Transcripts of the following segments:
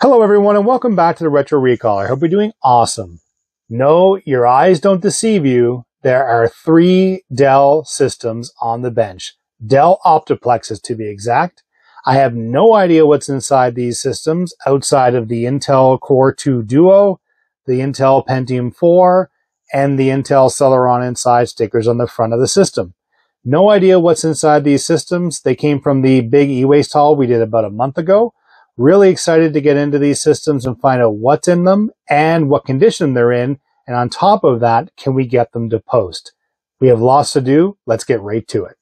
Hello everyone and welcome back to the Retro Recall. I hope you're doing awesome. No, your eyes don't deceive you. There are three Dell systems on the bench. Dell Optiplexes to be exact. I have no idea what's inside these systems outside of the Intel Core 2 Duo, the Intel Pentium 4, and the Intel Celeron Inside stickers on the front of the system. No idea what's inside these systems. They came from the big e-waste haul we did about a month ago. Really excited to get into these systems and find out what's in them and what condition they're in. And on top of that, can we get them to post? We have lots to do. Let's get right to it.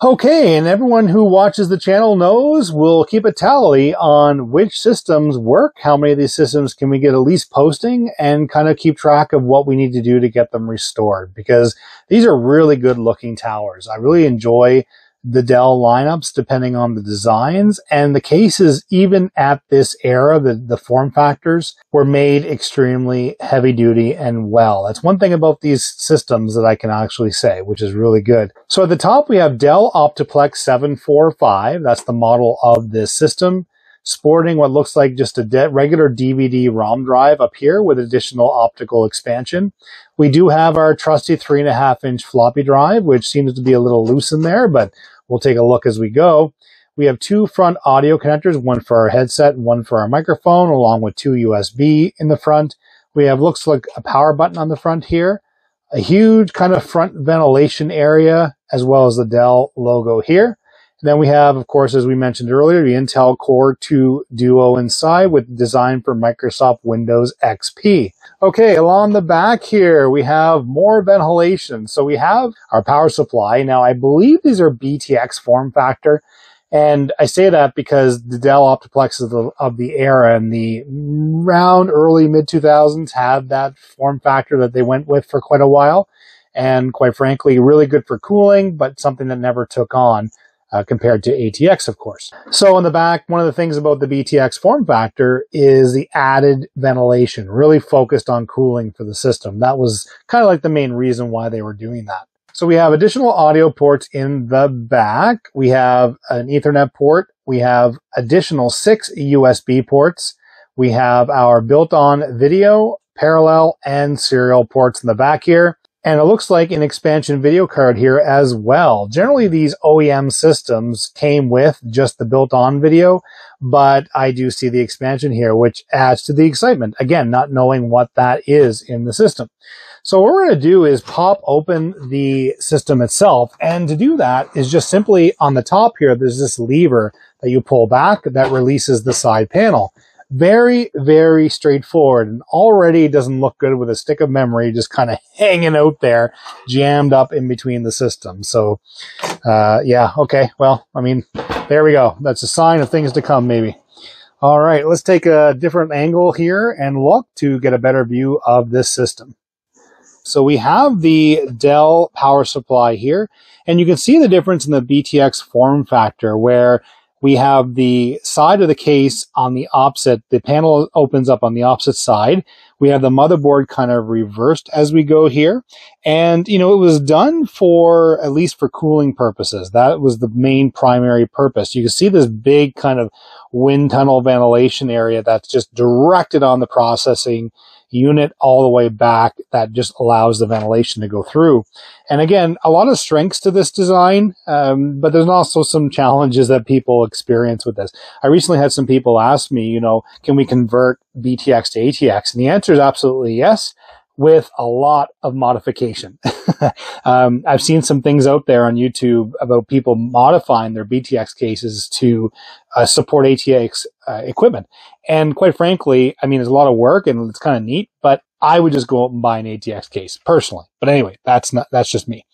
Okay, and everyone who watches the channel knows we'll keep a tally on which systems work, how many of these systems can we get at least posting, and kind of keep track of what we need to do to get them restored, because these are really good looking towers. I really enjoy the Dell lineups depending on the designs and the cases even at this era the, the form factors were made extremely heavy duty and well. That's one thing about these systems that I can actually say which is really good. So at the top we have Dell Optiplex 745 that's the model of this system sporting what looks like just a regular DVD ROM drive up here with additional optical expansion. We do have our trusty three and a half inch floppy drive, which seems to be a little loose in there, but we'll take a look as we go. We have two front audio connectors, one for our headset and one for our microphone, along with two USB in the front. We have looks like a power button on the front here, a huge kind of front ventilation area, as well as the Dell logo here. And then we have, of course, as we mentioned earlier, the Intel Core 2 Duo inside with design for Microsoft Windows XP. Okay, along the back here, we have more ventilation. So we have our power supply. Now, I believe these are BTX form factor. And I say that because the Dell Optiplexes of the, of the era and the round early mid 2000s had that form factor that they went with for quite a while. And quite frankly, really good for cooling, but something that never took on uh, compared to ATX, of course. So on the back, one of the things about the BTX form factor is the added ventilation, really focused on cooling for the system. That was kind of like the main reason why they were doing that. So we have additional audio ports in the back. We have an Ethernet port. We have additional six USB ports. We have our built-on video, parallel, and serial ports in the back here. And it looks like an expansion video card here as well. Generally, these OEM systems came with just the built-on video, but I do see the expansion here, which adds to the excitement. Again, not knowing what that is in the system. So what we're going to do is pop open the system itself. And to do that is just simply on the top here, there's this lever that you pull back that releases the side panel. Very, very straightforward and already doesn't look good with a stick of memory just kind of hanging out there, jammed up in between the systems. So, uh, yeah, okay. Well, I mean, there we go. That's a sign of things to come, maybe. All right, let's take a different angle here and look to get a better view of this system. So we have the Dell power supply here, and you can see the difference in the BTX form factor where we have the side of the case on the opposite. The panel opens up on the opposite side. We have the motherboard kind of reversed as we go here. And, you know, it was done for, at least for cooling purposes. That was the main primary purpose. You can see this big kind of wind tunnel ventilation area that's just directed on the processing unit all the way back that just allows the ventilation to go through. And again, a lot of strengths to this design, um, but there's also some challenges that people experience with this. I recently had some people ask me, you know, can we convert BTX to ATX? And the answer is absolutely yes with a lot of modification. um, I've seen some things out there on YouTube about people modifying their BTX cases to uh, support ATX uh, equipment. And quite frankly, I mean, there's a lot of work and it's kind of neat, but I would just go out and buy an ATX case personally. But anyway, that's not, that's just me.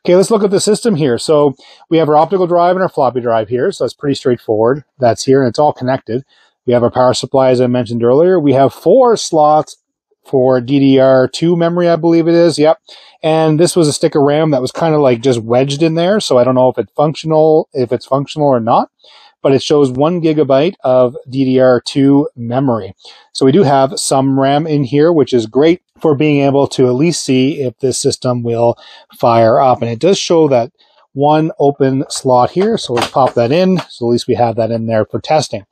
Okay, let's look at the system here. So we have our optical drive and our floppy drive here. So that's pretty straightforward. That's here and it's all connected. We have our power supply, as I mentioned earlier. We have four slots for DDR2 memory, I believe it is. Yep. And this was a stick of RAM that was kind of like just wedged in there. So I don't know if it's functional, if it's functional or not, but it shows one gigabyte of DDR2 memory. So we do have some RAM in here, which is great for being able to at least see if this system will fire up. And it does show that one open slot here. So let's pop that in. So at least we have that in there for testing.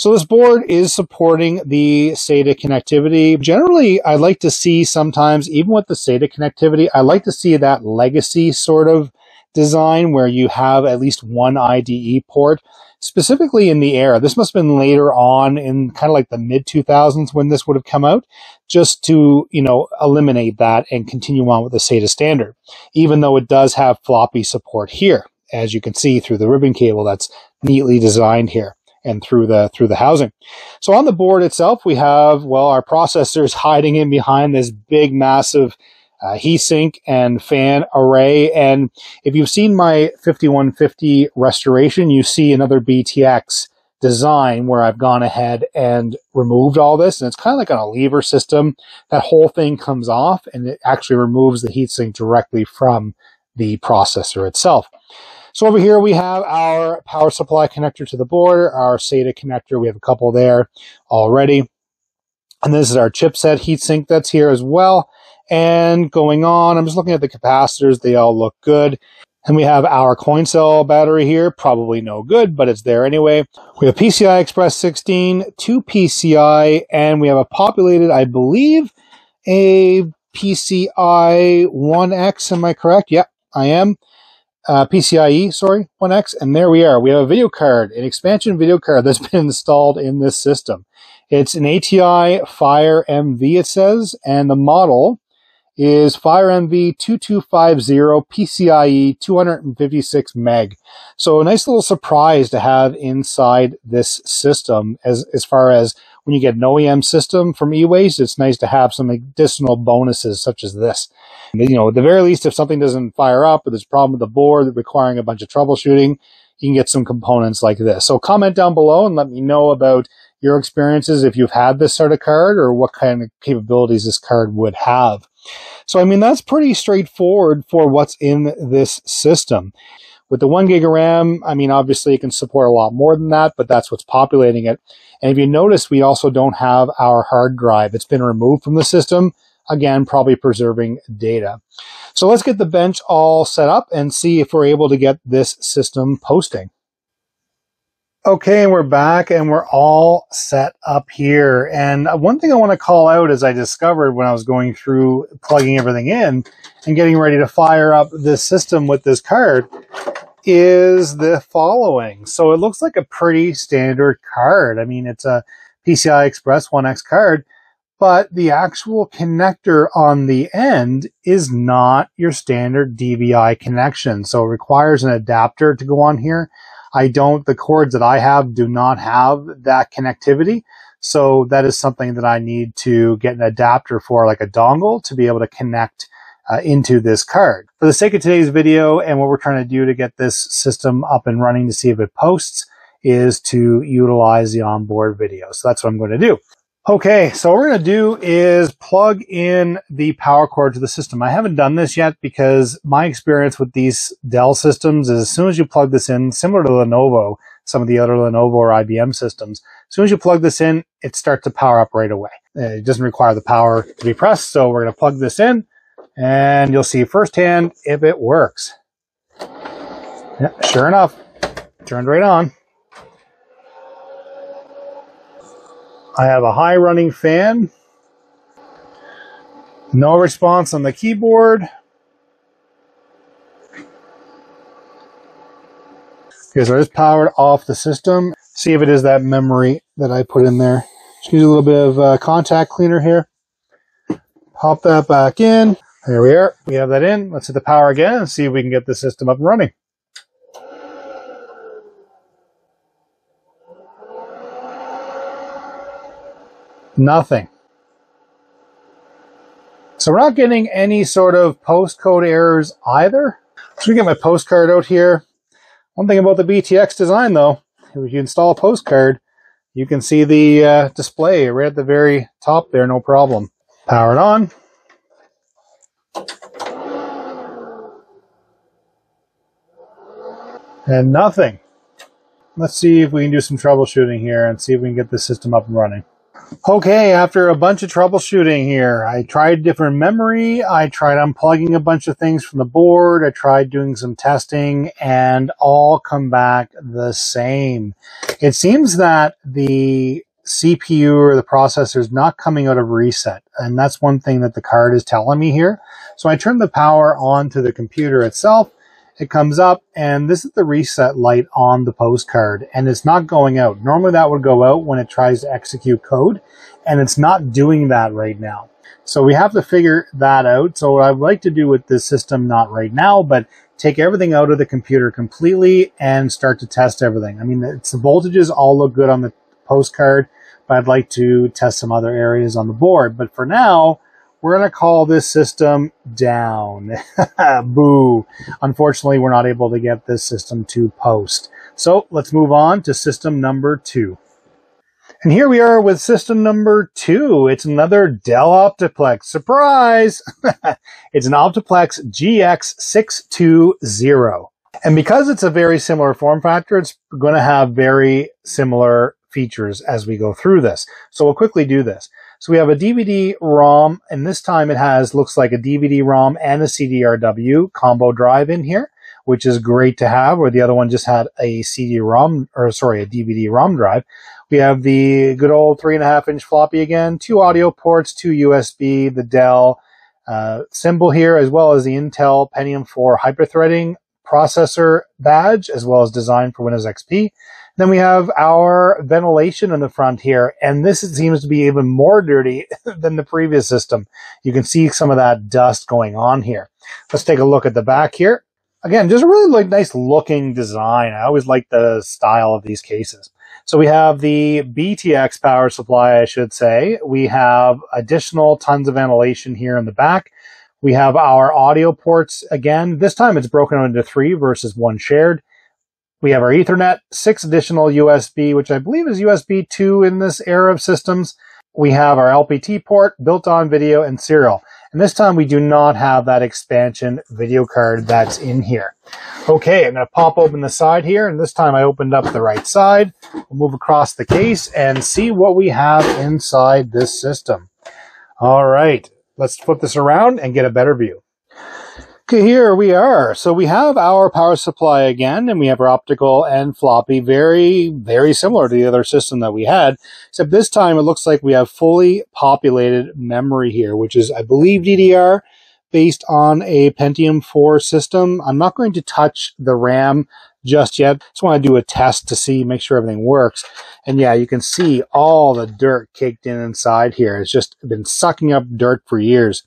So this board is supporting the SATA connectivity. Generally, I like to see sometimes, even with the SATA connectivity, I like to see that legacy sort of design where you have at least one IDE port, specifically in the Air. This must have been later on in kind of like the mid 2000s when this would have come out, just to, you know, eliminate that and continue on with the SATA standard, even though it does have floppy support here, as you can see through the ribbon cable that's neatly designed here and through the through the housing. So on the board itself, we have well our processors hiding in behind this big, massive uh, heatsink and fan array. And if you've seen my 5150 restoration, you see another BTX design where I've gone ahead and removed all this. And it's kind of like on a lever system. That whole thing comes off and it actually removes the heatsink directly from the processor itself. So over here we have our power supply connector to the board, our SATA connector. We have a couple there already. And this is our chipset heatsink that's here as well. And going on, I'm just looking at the capacitors. They all look good. And we have our coin cell battery here, probably no good, but it's there anyway. We have PCI Express 16, two PCI, and we have a populated, I believe, a PCI 1X. Am I correct? Yep, I am uh, PCIe, sorry, 1X, and there we are. We have a video card, an expansion video card that's been installed in this system. It's an ATI Fire MV, it says, and the model is Fire MV 2250 PCIe 256 meg. So a nice little surprise to have inside this system as, as far as when you get an OEM system from eWaste, it's nice to have some additional bonuses such as this. You know, at the very least, if something doesn't fire up or there's a problem with the board requiring a bunch of troubleshooting, you can get some components like this. So comment down below and let me know about your experiences if you've had this sort of card or what kind of capabilities this card would have. So, I mean, that's pretty straightforward for what's in this system. With the one gig of RAM, I mean, obviously it can support a lot more than that, but that's what's populating it. And if you notice, we also don't have our hard drive. It's been removed from the system. Again, probably preserving data. So let's get the bench all set up and see if we're able to get this system posting. Okay, and we're back and we're all set up here. And uh, one thing I want to call out as I discovered when I was going through plugging everything in and getting ready to fire up this system with this card is the following. So it looks like a pretty standard card. I mean, it's a PCI Express 1X card, but the actual connector on the end is not your standard DVI connection. So it requires an adapter to go on here. I don't, the cords that I have do not have that connectivity. So that is something that I need to get an adapter for, like a dongle, to be able to connect uh, into this card. For the sake of today's video and what we're trying to do to get this system up and running to see if it posts is to utilize the onboard video. So that's what I'm going to do. Okay, so what we're going to do is plug in the power cord to the system. I haven't done this yet because my experience with these Dell systems is as soon as you plug this in, similar to Lenovo, some of the other Lenovo or IBM systems, as soon as you plug this in, it starts to power up right away. Uh, it doesn't require the power to be pressed, so we're going to plug this in and you'll see firsthand if it works. Sure enough, turned right on. I have a high running fan. No response on the keyboard. Okay, so I just powered off the system. See if it is that memory that I put in there. Just use a little bit of uh, contact cleaner here. Pop that back in. There we are. We have that in. Let's hit the power again and see if we can get the system up and running. Nothing. So we're not getting any sort of postcode errors either. So we get my postcard out here. One thing about the BTX design though, if you install a postcard, you can see the uh, display right at the very top there, no problem. Power it on. And nothing. Let's see if we can do some troubleshooting here and see if we can get the system up and running. Okay, after a bunch of troubleshooting here, I tried different memory, I tried unplugging a bunch of things from the board, I tried doing some testing, and all come back the same. It seems that the CPU or the processor is not coming out of reset, and that's one thing that the card is telling me here. So I turned the power on to the computer itself, it comes up and this is the reset light on the postcard and it's not going out. Normally that would go out when it tries to execute code and it's not doing that right now. So we have to figure that out. So what I'd like to do with this system, not right now, but take everything out of the computer completely and start to test everything. I mean, it's the voltages all look good on the postcard, but I'd like to test some other areas on the board. But for now, we're going to call this system down. Boo. Unfortunately, we're not able to get this system to post. So let's move on to system number two. And here we are with system number two. It's another Dell Optiplex. Surprise! it's an Optiplex GX620. And because it's a very similar form factor, it's going to have very similar features as we go through this. So we'll quickly do this. So we have a DVD ROM, and this time it has, looks like a DVD ROM and a CDRW combo drive in here, which is great to have, where the other one just had a CD-ROM, or sorry, a DVD ROM drive. We have the good old three and a half inch floppy again, two audio ports, two USB, the Dell uh, symbol here, as well as the Intel Pentium 4 hyperthreading processor badge, as well as design for Windows XP. Then we have our ventilation in the front here, and this seems to be even more dirty than the previous system. You can see some of that dust going on here. Let's take a look at the back here. Again, just a really like nice looking design. I always like the style of these cases. So we have the BTX power supply, I should say. We have additional tons of ventilation here in the back. We have our audio ports again. This time it's broken into three versus one shared. We have our Ethernet, six additional USB, which I believe is USB 2 in this era of systems. We have our LPT port, built-on video, and serial. And this time we do not have that expansion video card that's in here. Okay, I'm going to pop open the side here, and this time I opened up the right side. We'll move across the case and see what we have inside this system. All right, let's flip this around and get a better view. Okay, here we are. So we have our power supply again, and we have our optical and floppy, very, very similar to the other system that we had, except this time it looks like we have fully populated memory here, which is, I believe, DDR based on a Pentium 4 system. I'm not going to touch the RAM just yet. Just want to do a test to see, make sure everything works. And yeah, you can see all the dirt caked in inside here. It's just been sucking up dirt for years.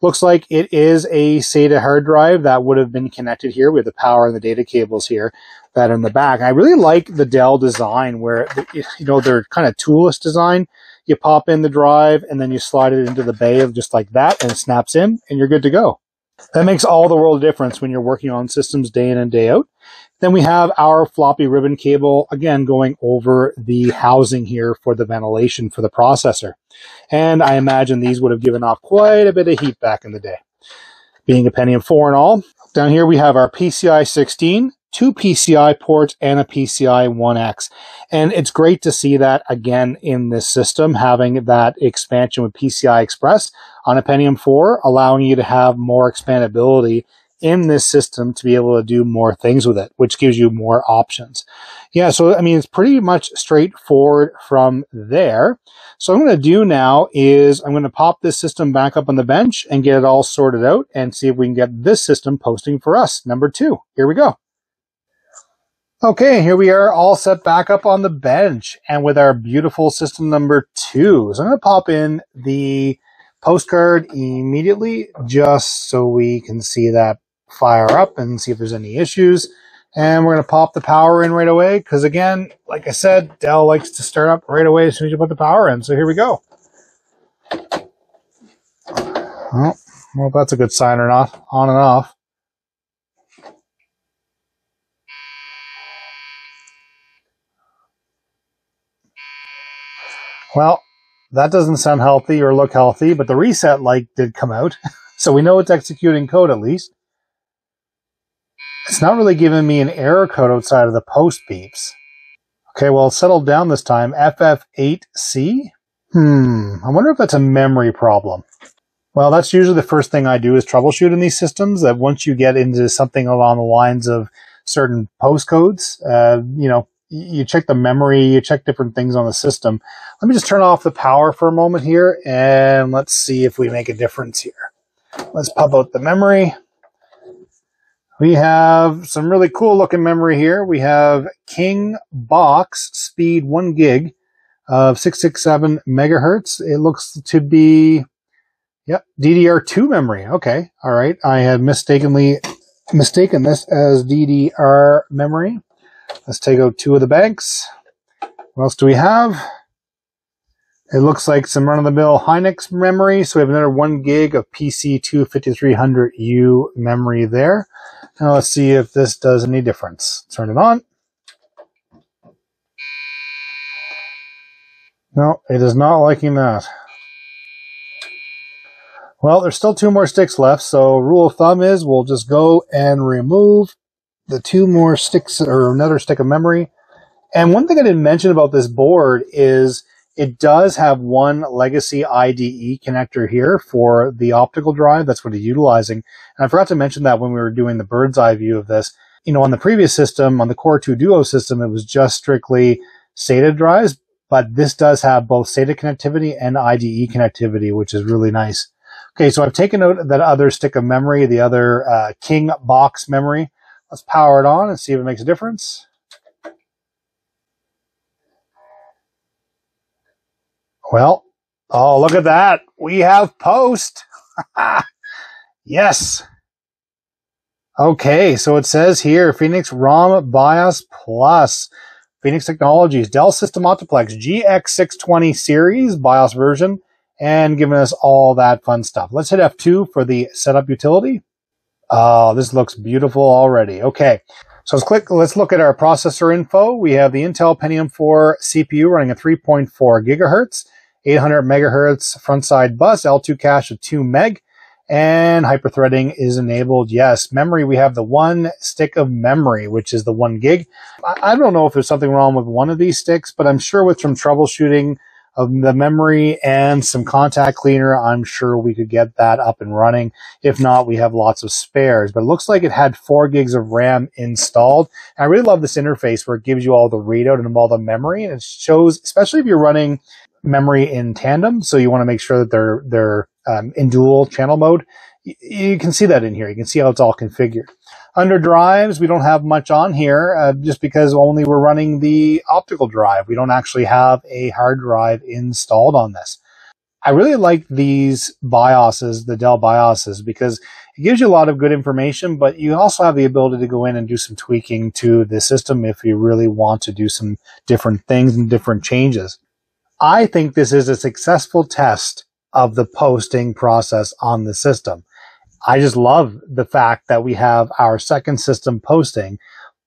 Looks like it is a SATA hard drive that would have been connected here with the power and the data cables here that in the back. I really like the Dell design where, you know, they're kind of toolless design. You pop in the drive and then you slide it into the bay of just like that and it snaps in and you're good to go. That makes all the world of difference when you're working on systems day in and day out. Then we have our floppy ribbon cable, again, going over the housing here for the ventilation for the processor. And I imagine these would have given off quite a bit of heat back in the day. Being a Pentium 4 and all. Down here we have our PCI 16, two PCI ports, and a PCI 1X. And it's great to see that again in this system, having that expansion with PCI Express on a Pentium 4, allowing you to have more expandability in this system to be able to do more things with it, which gives you more options. Yeah, so I mean, it's pretty much straightforward from there. So I'm going to do now is I'm going to pop this system back up on the bench and get it all sorted out and see if we can get this system posting for us. Number two, here we go. Okay, here we are all set back up on the bench and with our beautiful system number two. So I'm going to pop in the postcard immediately just so we can see that fire up and see if there's any issues. And we're going to pop the power in right away because, again, like I said, Dell likes to start up right away as soon as you put the power in. So here we go. Well, that's a good sign or not. On and off. Well, that doesn't sound healthy or look healthy, but the reset light did come out. so we know it's executing code at least. It's not really giving me an error code outside of the post beeps. Okay, well, settled down this time. FF8C? Hmm, I wonder if that's a memory problem. Well, that's usually the first thing I do is troubleshoot in these systems. That once you get into something along the lines of certain postcodes, uh, you know, you check the memory, you check different things on the system. Let me just turn off the power for a moment here and let's see if we make a difference here. Let's pop out the memory. We have some really cool looking memory here. We have King Box speed one gig of 667 megahertz. It looks to be Yep, DDR2 memory. Okay, all right. I had mistakenly mistaken this as DDR memory. Let's take out two of the banks. What else do we have? It looks like some run-of-the-mill Hynix memory. So we have another one gig of PC2 5300U memory there. Now let's see if this does any difference. Turn it on. No, it is not liking that. Well, there's still two more sticks left, so rule of thumb is we'll just go and remove the two more sticks or another stick of memory. And one thing I didn't mention about this board is it does have one legacy IDE connector here for the optical drive. That's what it's utilizing. And I forgot to mention that when we were doing the bird's eye view of this. You know, on the previous system, on the Core 2 Duo system, it was just strictly SATA drives, but this does have both SATA connectivity and IDE connectivity, which is really nice. Okay, so I've taken out that other stick of memory, the other uh, King box memory. Let's power it on and see if it makes a difference. Well, oh, look at that. We have post. yes. Okay, so it says here Phoenix ROM BIOS Plus. Phoenix Technologies Dell System OptiPlex GX620 series BIOS version and giving us all that fun stuff. Let's hit F2 for the setup utility. Oh, this looks beautiful already. Okay. So let's click, let's look at our processor info. We have the Intel Pentium 4 CPU running at 3.4 gigahertz, 800 megahertz front side bus, L2 cache of 2 meg, and hyperthreading is enabled. Yes. Memory, we have the one stick of memory, which is the one gig. I, don't know if there's something wrong with one of these sticks, but I'm sure with some troubleshooting, of the memory and some contact cleaner, I'm sure we could get that up and running. If not, we have lots of spares, but it looks like it had four gigs of RAM installed. And I really love this interface where it gives you all the readout and all the memory and it shows, especially if you're running memory in tandem. So you want to make sure that they're, they're um, in dual channel mode. you can see that in here. You can see how it's all configured. Under drives, we don't have much on here uh, just because only we're running the optical drive. We don't actually have a hard drive installed on this. I really like these BIOSes, the Dell BIOSes, because it gives you a lot of good information, but you also have the ability to go in and do some tweaking to the system if you really want to do some different things and different changes. I think this is a successful test of the posting process on the system. I just love the fact that we have our second system posting,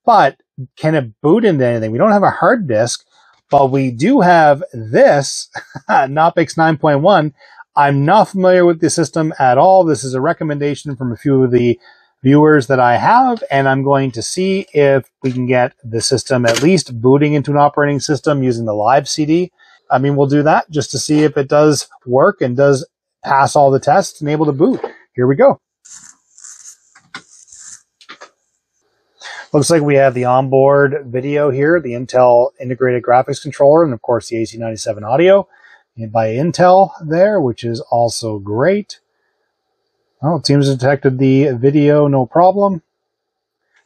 but can it boot into anything? We don't have a hard disk, but we do have this Knoppix 9.1. I'm not familiar with the system at all. This is a recommendation from a few of the viewers that I have, and I'm going to see if we can get the system at least booting into an operating system using the live CD. I mean, we'll do that just to see if it does work and does pass all the tests and able to boot. Here we go. Looks like we have the onboard video here, the Intel integrated graphics controller, and of course the AC97 audio by Intel there, which is also great. Well, it seems detected the video no problem.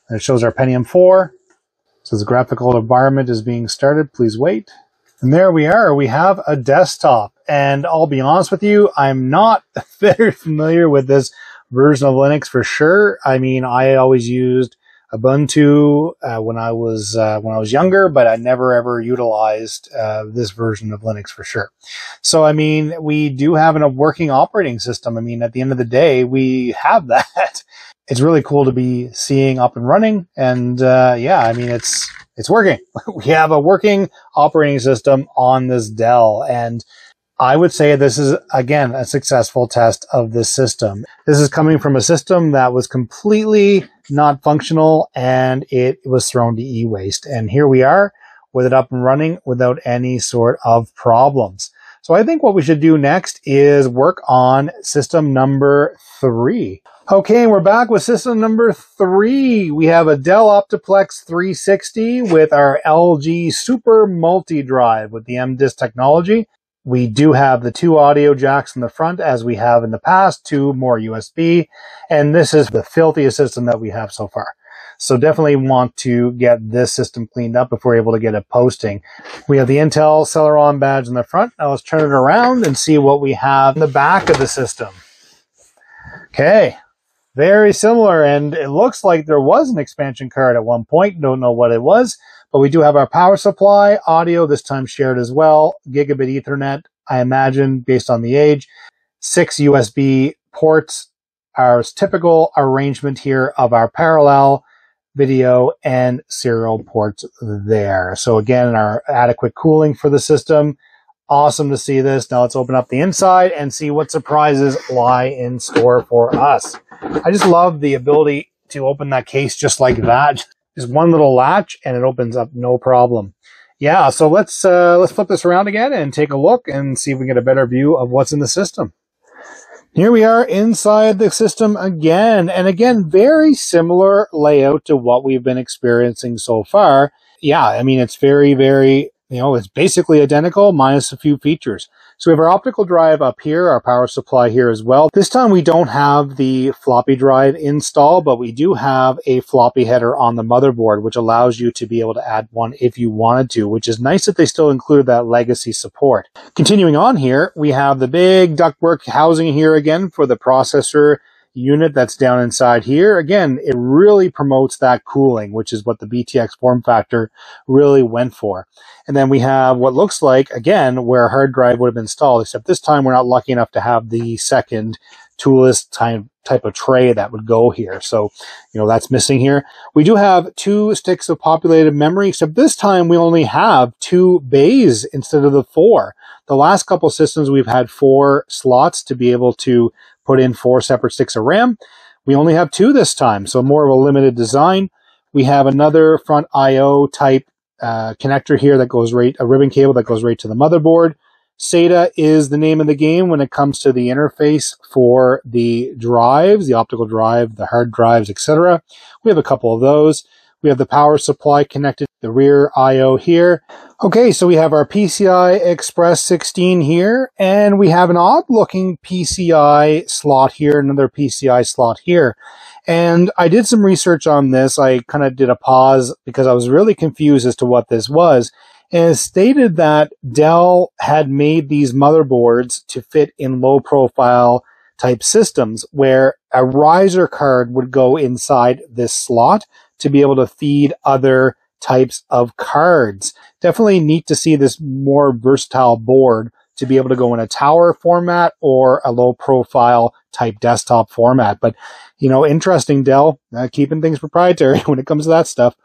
And it shows our Pentium 4. So the graphical environment is being started. Please wait. And there we are. We have a desktop. And I'll be honest with you, I'm not very familiar with this version of Linux for sure. I mean, I always used Ubuntu uh, when I was uh, when I was younger, but I never ever utilized uh, this version of Linux for sure. So I mean, we do have a working operating system. I mean, at the end of the day, we have that. It's really cool to be seeing up and running, and uh, yeah, I mean, it's it's working. we have a working operating system on this Dell, and I would say this is, again, a successful test of this system. This is coming from a system that was completely not functional and it was thrown to e-waste. And here we are with it up and running without any sort of problems. So I think what we should do next is work on system number three. Okay, we're back with system number three. We have a Dell Optiplex 360 with our LG Super Multi Drive with the M-DISC technology. We do have the two audio jacks in the front as we have in the past, two more USB, and this is the filthiest system that we have so far. So definitely want to get this system cleaned up if we're able to get it posting. We have the Intel Celeron badge in the front. Now let's turn it around and see what we have in the back of the system. Okay, very similar. And it looks like there was an expansion card at one point. Don't know what it was, but we do have our power supply, audio, this time shared as well, gigabit ethernet, I imagine based on the age, six USB ports, our typical arrangement here of our parallel video and serial ports there. So again, our adequate cooling for the system. Awesome to see this. Now let's open up the inside and see what surprises lie in store for us. I just love the ability to open that case just like that. Just one little latch and it opens up no problem. Yeah, so let's uh, let's flip this around again and take a look and see if we get a better view of what's in the system. Here we are inside the system again, and again, very similar layout to what we've been experiencing so far. Yeah, I mean, it's very, very, you know, it's basically identical minus a few features. So we have our optical drive up here, our power supply here as well. This time we don't have the floppy drive installed, but we do have a floppy header on the motherboard, which allows you to be able to add one if you wanted to, which is nice that they still include that legacy support. Continuing on here, we have the big ductwork housing here again for the processor unit that's down inside here. Again, it really promotes that cooling, which is what the BTX form factor really went for. And then we have what looks like, again, where a hard drive would have been installed, except this time we're not lucky enough to have the second toolless type, type of tray that would go here. So, you know, that's missing here. We do have two sticks of populated memory, except this time we only have two bays instead of the four. The last couple systems we've had four slots to be able to put in four separate sticks of RAM. We only have two this time, so more of a limited design. We have another front I.O. type uh, connector here that goes right, a ribbon cable that goes right to the motherboard. SATA is the name of the game when it comes to the interface for the drives, the optical drive, the hard drives, etc. We have a couple of those. We have the power supply connected to the rear I.O. here. Okay, so we have our PCI Express 16 here, and we have an odd looking PCI slot here, another PCI slot here. And I did some research on this. I kind of did a pause because I was really confused as to what this was. And stated that Dell had made these motherboards to fit in low profile type systems where a riser card would go inside this slot to be able to feed other types of cards. Definitely neat to see this more versatile board to be able to go in a tower format or a low profile type desktop format. But, you know, interesting, Dell, uh, keeping things proprietary when it comes to that stuff.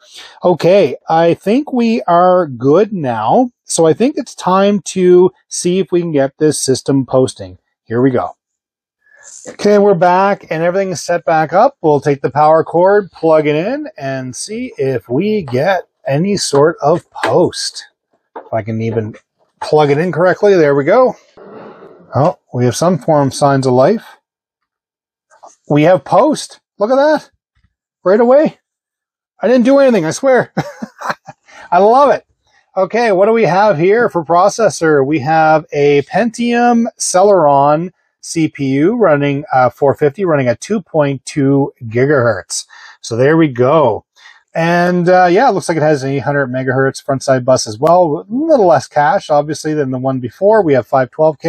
Okay, I think we are good now. So I think it's time to see if we can get this system posting. Here we go. Okay, we're back and everything's set back up. We'll take the power cord, plug it in, and see if we get any sort of post. If I can even plug it in correctly. There we go. Oh, we have some form signs of life. We have post. Look at that. Right away. I didn't do anything, I swear. I love it. Okay, what do we have here for processor? We have a Pentium Celeron CPU running uh, 450, running at 2.2 gigahertz. So there we go. And uh, yeah, it looks like it has an 800 megahertz front side bus as well. A little less cache, obviously, than the one before. We have 512K.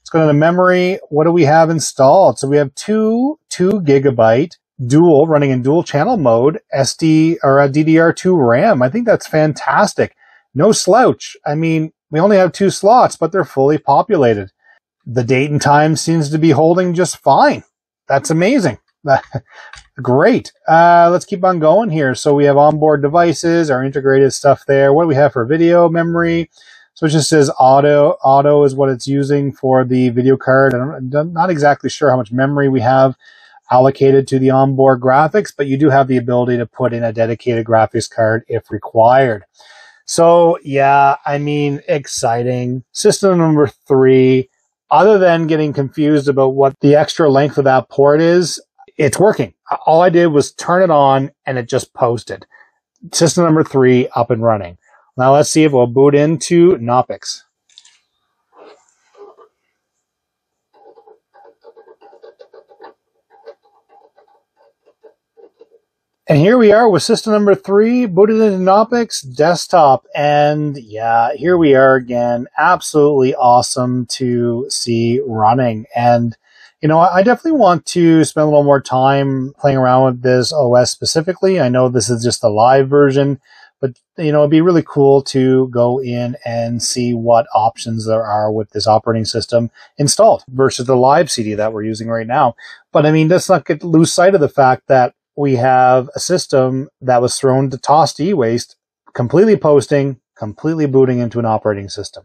Let's go to memory. What do we have installed? So we have two two gigabyte dual running in dual channel mode SD or a DDR2 RAM. I think that's fantastic. No slouch. I mean, we only have two slots, but they're fully populated the date and time seems to be holding just fine. That's amazing. Great. Uh, let's keep on going here. So we have onboard devices, our integrated stuff there. What do we have for video memory? So it just says auto. Auto is what it's using for the video card. I'm not exactly sure how much memory we have allocated to the onboard graphics, but you do have the ability to put in a dedicated graphics card if required. So yeah, I mean, exciting. System number three, other than getting confused about what the extra length of that port is, it's working. All I did was turn it on and it just posted. System number three up and running. Now let's see if we'll boot into Knoppix. And here we are with system number three, booted into Knoppix desktop. And yeah, here we are again. Absolutely awesome to see running. And, you know, I definitely want to spend a little more time playing around with this OS specifically. I know this is just the live version, but, you know, it'd be really cool to go in and see what options there are with this operating system installed versus the live CD that we're using right now. But I mean, let's not get lose sight of the fact that we have a system that was thrown to tossed e-waste, completely posting, completely booting into an operating system.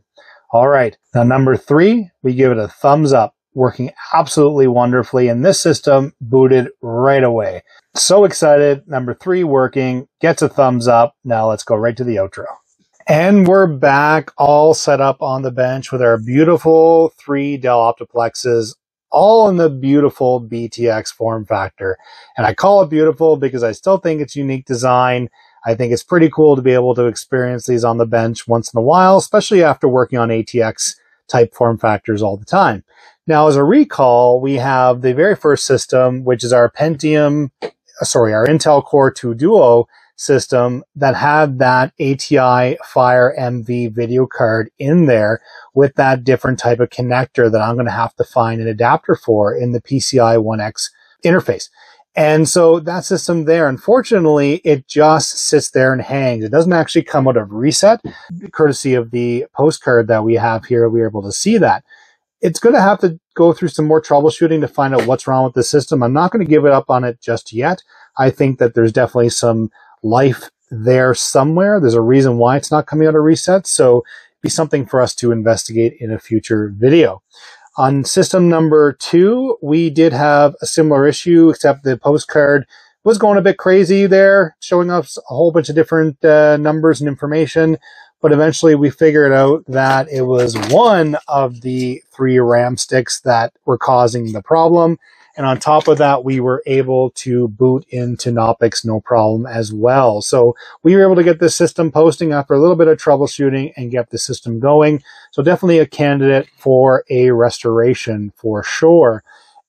All right. Now, number three, we give it a thumbs up, working absolutely wonderfully. And this system booted right away. So excited. Number three working, gets a thumbs up. Now let's go right to the outro. And we're back all set up on the bench with our beautiful three Dell Optiplexes all in the beautiful BTX form factor. And I call it beautiful because I still think it's unique design. I think it's pretty cool to be able to experience these on the bench once in a while, especially after working on ATX type form factors all the time. Now, as a recall, we have the very first system, which is our Pentium, uh, sorry, our Intel Core 2 Duo system that had that ATI Fire MV video card in there with that different type of connector that I'm going to have to find an adapter for in the PCI 1X interface. And so that system there, unfortunately, it just sits there and hangs. It doesn't actually come out of reset. Courtesy of the postcard that we have here, we are able to see that. It's going to have to go through some more troubleshooting to find out what's wrong with the system. I'm not going to give it up on it just yet. I think that there's definitely some life there somewhere. There's a reason why it's not coming out of reset. So be something for us to investigate in a future video. On system number two, we did have a similar issue, except the postcard was going a bit crazy there, showing us a whole bunch of different uh, numbers and information. But eventually we figured out that it was one of the three RAM sticks that were causing the problem. And on top of that, we were able to boot into Knoppix no problem as well. So we were able to get this system posting after a little bit of troubleshooting and get the system going. So definitely a candidate for a restoration for sure.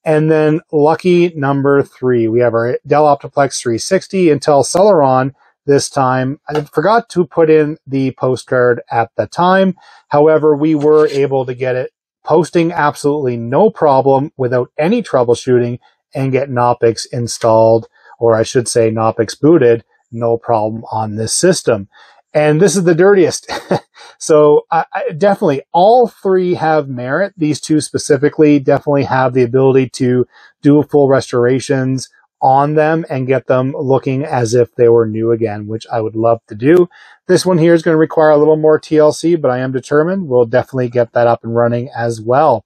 And then lucky number three, we have our Dell Optiplex 360 Intel Celeron this time. I forgot to put in the postcard at the time. However, we were able to get it posting absolutely no problem without any troubleshooting and get Knoppix installed, or I should say Knoppix booted, no problem on this system. And this is the dirtiest. so I, I, definitely all three have merit. These two specifically definitely have the ability to do full restorations on them and get them looking as if they were new again, which I would love to do. This one here is going to require a little more TLC, but I am determined we'll definitely get that up and running as well.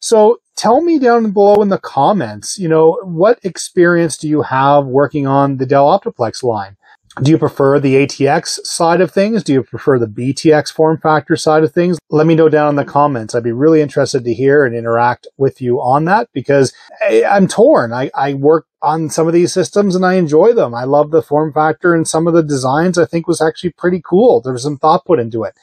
So tell me down below in the comments, you know, what experience do you have working on the Dell Optiplex line? Do you prefer the ATX side of things? Do you prefer the BTX form factor side of things? Let me know down in the comments. I'd be really interested to hear and interact with you on that because I'm torn. I, I work on some of these systems and I enjoy them. I love the form factor and some of the designs I think was actually pretty cool. There was some thought put into it.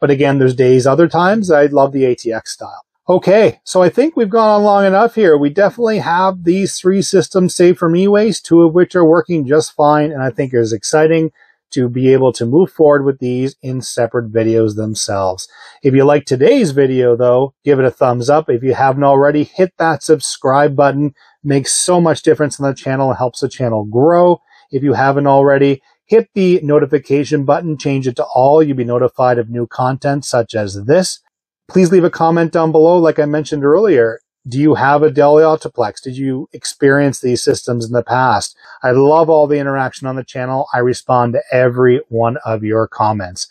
But again, there's days, other times I love the ATX style. Okay, so I think we've gone on long enough here. We definitely have these three systems saved from e-waste, two of which are working just fine, and I think it is exciting to be able to move forward with these in separate videos themselves. If you like today's video, though, give it a thumbs up. If you haven't already, hit that subscribe button. It makes so much difference on the channel. It helps the channel grow. If you haven't already, hit the notification button, change it to all. You'll be notified of new content such as this. Please leave a comment down below. Like I mentioned earlier, do you have a Dell Optiplex? Did you experience these systems in the past? I love all the interaction on the channel. I respond to every one of your comments.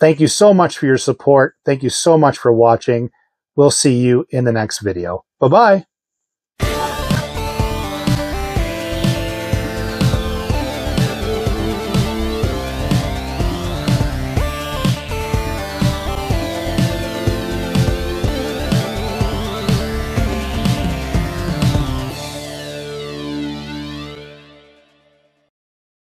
Thank you so much for your support. Thank you so much for watching. We'll see you in the next video. Bye bye.